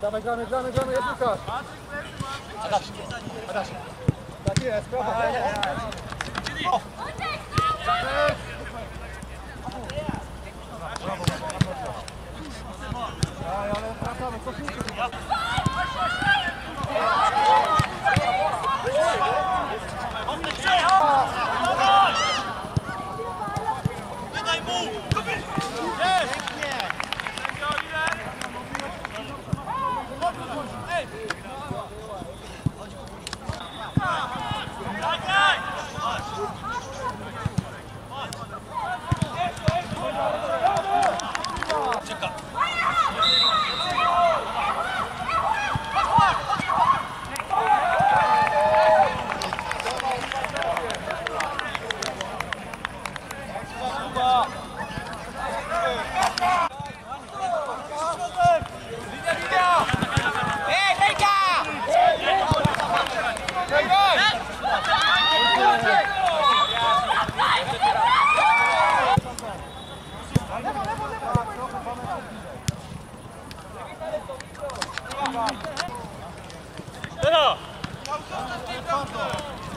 Dawaj, gramy, gramy, gramy, jest Łukasz. Adasz, Adasz. Tak jest, brawo. Come on. Pablo.